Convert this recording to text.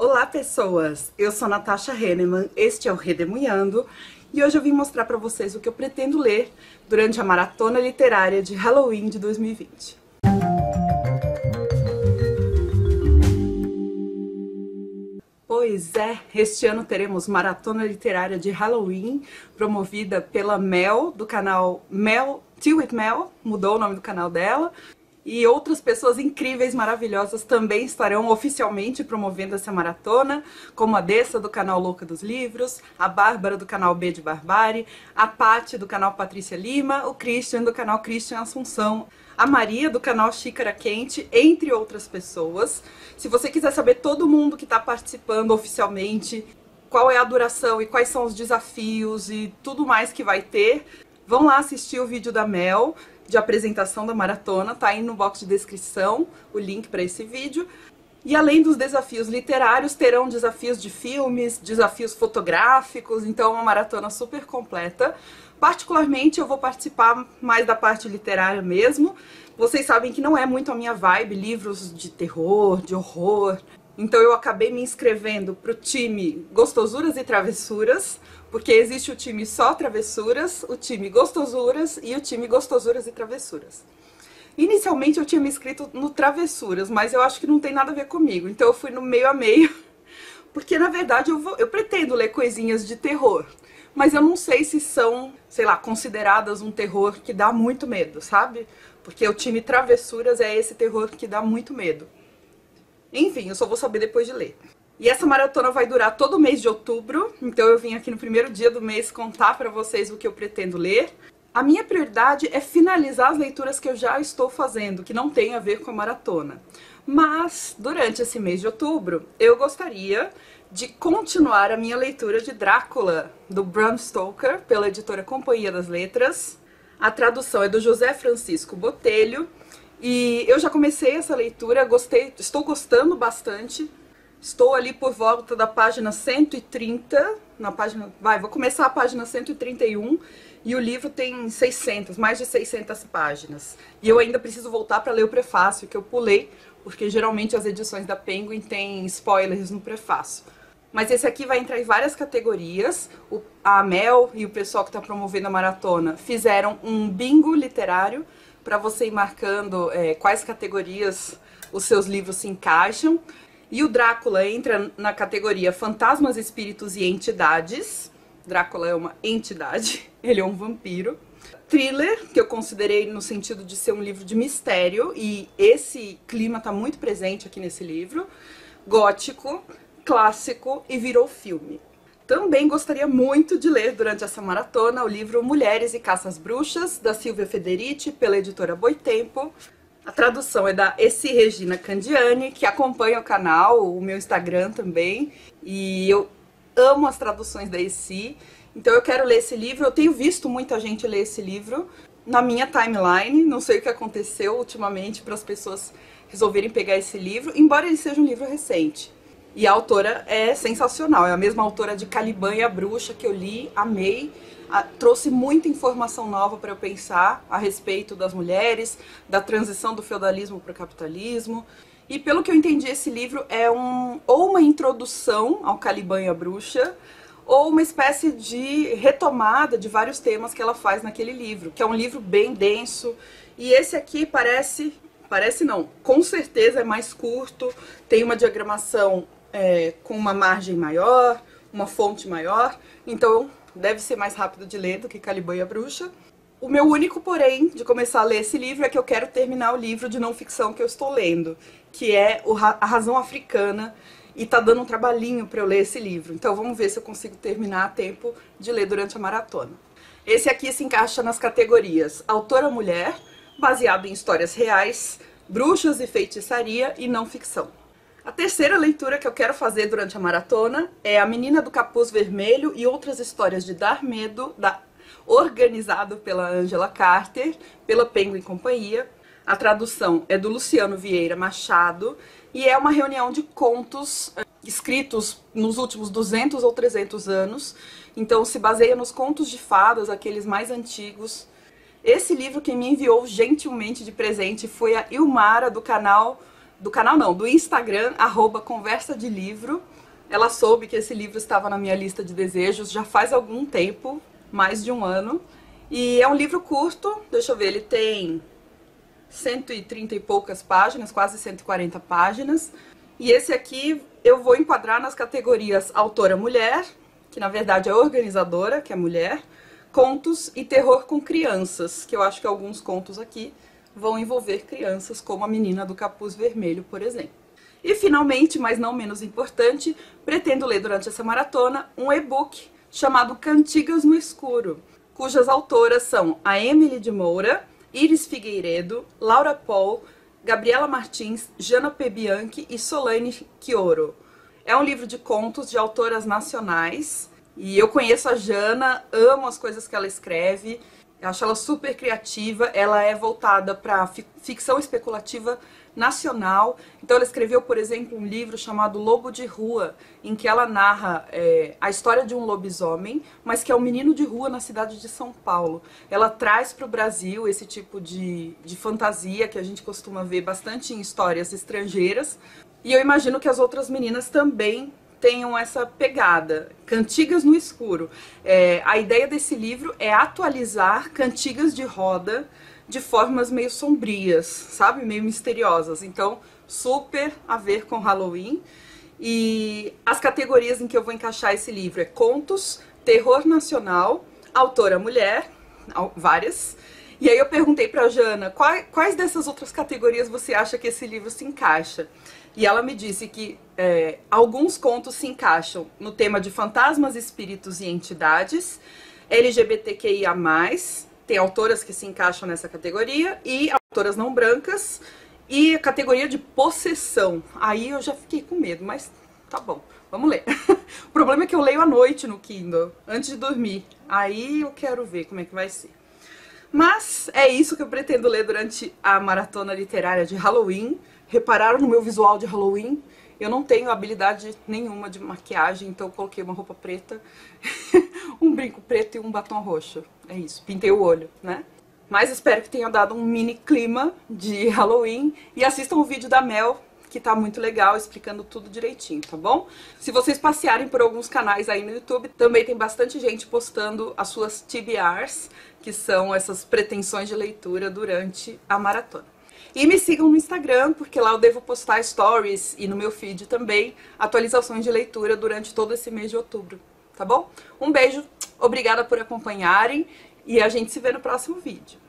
Olá pessoas, eu sou Natasha Henneman, este é o Redemunhando e hoje eu vim mostrar para vocês o que eu pretendo ler durante a maratona literária de Halloween de 2020. Pois é, este ano teremos maratona literária de Halloween, promovida pela Mel, do canal Mel, Tea with Mel, mudou o nome do canal dela, e outras pessoas incríveis, maravilhosas também estarão oficialmente promovendo essa maratona, como a Dessa do canal Louca dos Livros, a Bárbara do canal B de Barbárie, a Pati do canal Patrícia Lima, o Christian do canal Christian Assunção, a Maria do canal Xícara Quente, entre outras pessoas. Se você quiser saber todo mundo que está participando oficialmente, qual é a duração e quais são os desafios e tudo mais que vai ter, vão lá assistir o vídeo da Mel de apresentação da maratona, tá aí no box de descrição o link para esse vídeo. E além dos desafios literários, terão desafios de filmes, desafios fotográficos, então é uma maratona super completa. Particularmente eu vou participar mais da parte literária mesmo. Vocês sabem que não é muito a minha vibe, livros de terror, de horror. Então eu acabei me inscrevendo para o time Gostosuras e Travessuras, porque existe o time só Travessuras, o time Gostosuras e o time Gostosuras e Travessuras. Inicialmente eu tinha me inscrito no Travessuras, mas eu acho que não tem nada a ver comigo, então eu fui no meio a meio, porque na verdade eu, vou, eu pretendo ler coisinhas de terror mas eu não sei se são, sei lá, consideradas um terror que dá muito medo, sabe? Porque o time Travessuras é esse terror que dá muito medo. Enfim, eu só vou saber depois de ler. E essa maratona vai durar todo o mês de outubro, então eu vim aqui no primeiro dia do mês contar para vocês o que eu pretendo ler. A minha prioridade é finalizar as leituras que eu já estou fazendo, que não tem a ver com a maratona. Mas, durante esse mês de outubro, eu gostaria de continuar a minha leitura de Drácula, do Bram Stoker, pela editora Companhia das Letras. A tradução é do José Francisco Botelho. E eu já comecei essa leitura, gostei, estou gostando bastante. Estou ali por volta da página 130, na página, vai, vou começar a página 131 e o livro tem 600, mais de 600 páginas. E eu ainda preciso voltar para ler o prefácio que eu pulei, porque geralmente as edições da Penguin têm spoilers no prefácio. Mas esse aqui vai entrar em várias categorias. O, a Mel e o pessoal que está promovendo a maratona fizeram um bingo literário para você ir marcando é, quais categorias os seus livros se encaixam. E o Drácula entra na categoria Fantasmas, Espíritos e Entidades. Drácula é uma entidade, ele é um vampiro. Thriller, que eu considerei no sentido de ser um livro de mistério, e esse clima está muito presente aqui nesse livro. Gótico, clássico e virou filme. Também gostaria muito de ler durante essa maratona o livro Mulheres e Caças Bruxas, da Silvia Federici, pela editora Boitempo. A tradução é da Essi Regina Candiani, que acompanha o canal, o meu Instagram também. E eu amo as traduções da Essi. Então eu quero ler esse livro. Eu tenho visto muita gente ler esse livro na minha timeline. Não sei o que aconteceu ultimamente para as pessoas resolverem pegar esse livro, embora ele seja um livro recente. E a autora é sensacional, é a mesma autora de Caliban e a Bruxa que eu li, amei. A, trouxe muita informação nova para eu pensar a respeito das mulheres, da transição do feudalismo para o capitalismo. E pelo que eu entendi, esse livro é um, ou uma introdução ao Caliban e a Bruxa, ou uma espécie de retomada de vários temas que ela faz naquele livro, que é um livro bem denso. E esse aqui parece, parece não, com certeza é mais curto, tem uma diagramação é, com uma margem maior, uma fonte maior, então deve ser mais rápido de ler do que Caliban e a Bruxa. O meu único porém de começar a ler esse livro é que eu quero terminar o livro de não ficção que eu estou lendo, que é A Razão Africana, e tá dando um trabalhinho para eu ler esse livro. Então vamos ver se eu consigo terminar a tempo de ler durante a maratona. Esse aqui se encaixa nas categorias Autora Mulher, baseado em histórias reais, Bruxas e Feitiçaria e não ficção. A terceira leitura que eu quero fazer durante a maratona é A Menina do Capuz Vermelho e Outras Histórias de Dar Medo, da, organizado pela Angela Carter, pela Penguin Companhia. A tradução é do Luciano Vieira Machado e é uma reunião de contos eh, escritos nos últimos 200 ou 300 anos. Então se baseia nos contos de fadas, aqueles mais antigos. Esse livro quem me enviou gentilmente de presente foi a Ilmara do canal do canal não, do Instagram, arroba Conversa de Livro. Ela soube que esse livro estava na minha lista de desejos já faz algum tempo, mais de um ano. E é um livro curto, deixa eu ver, ele tem 130 e poucas páginas, quase 140 páginas. E esse aqui eu vou enquadrar nas categorias autora mulher, que na verdade é organizadora, que é mulher, contos e terror com crianças, que eu acho que alguns contos aqui vão envolver crianças, como a menina do capuz vermelho, por exemplo. E finalmente, mas não menos importante, pretendo ler durante essa maratona um e-book chamado Cantigas no Escuro, cujas autoras são a Emily de Moura, Iris Figueiredo, Laura Paul, Gabriela Martins, Jana Pebianchi e Solane Chioro. É um livro de contos de autoras nacionais e eu conheço a Jana, amo as coisas que ela escreve, eu acho ela super criativa, ela é voltada para ficção especulativa nacional. Então ela escreveu, por exemplo, um livro chamado Lobo de Rua, em que ela narra é, a história de um lobisomem, mas que é um menino de rua na cidade de São Paulo. Ela traz para o Brasil esse tipo de, de fantasia que a gente costuma ver bastante em histórias estrangeiras. E eu imagino que as outras meninas também tenham essa pegada. Cantigas no escuro. É, a ideia desse livro é atualizar cantigas de roda de formas meio sombrias, sabe? Meio misteriosas. Então, super a ver com Halloween. E as categorias em que eu vou encaixar esse livro é contos, terror nacional, autora mulher, várias. E aí eu perguntei pra Jana, quais dessas outras categorias você acha que esse livro se encaixa? E ela me disse que é, alguns contos se encaixam no tema de fantasmas, espíritos e entidades, LGBTQIA+, tem autoras que se encaixam nessa categoria e autoras não brancas e a categoria de possessão. Aí eu já fiquei com medo, mas tá bom, vamos ler. o problema é que eu leio à noite no Kindle, antes de dormir. Aí eu quero ver como é que vai ser. Mas é isso que eu pretendo ler durante a maratona literária de Halloween. Repararam no meu visual de Halloween? Eu não tenho habilidade nenhuma de maquiagem, então eu coloquei uma roupa preta, um brinco preto e um batom roxo. É isso, pintei o olho, né? Mas espero que tenha dado um mini clima de Halloween e assistam o vídeo da Mel, que tá muito legal, explicando tudo direitinho, tá bom? Se vocês passearem por alguns canais aí no YouTube, também tem bastante gente postando as suas TBRs, que são essas pretensões de leitura durante a maratona. E me sigam no Instagram, porque lá eu devo postar stories e no meu feed também atualizações de leitura durante todo esse mês de outubro, tá bom? Um beijo, obrigada por acompanharem e a gente se vê no próximo vídeo.